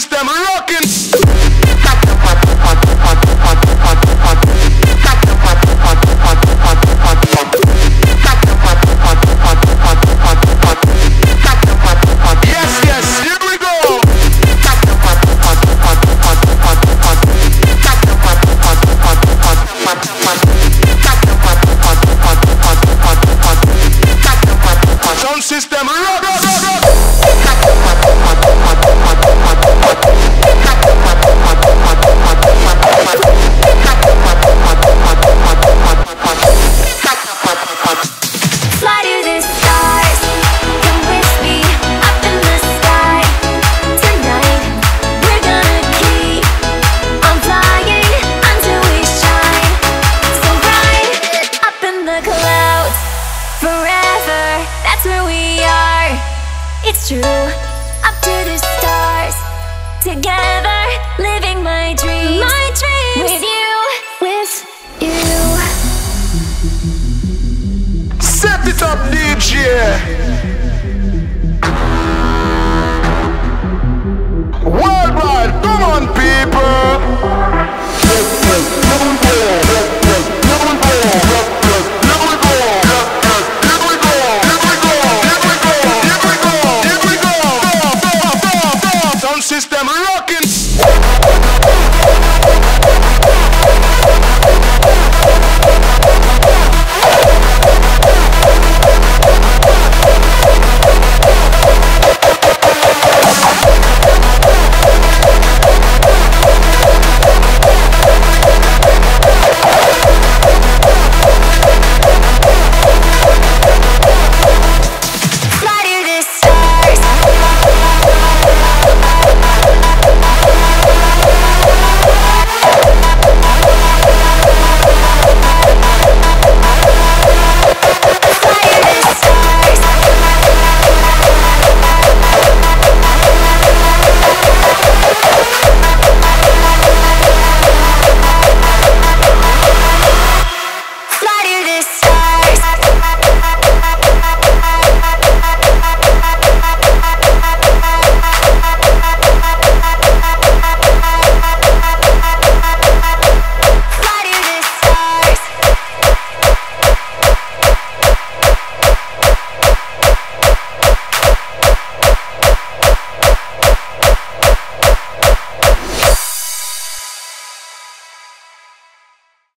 system rocking. system rock true. Up to the stars. Together Living my dreams. My dreams. With you With you. Set it up DJ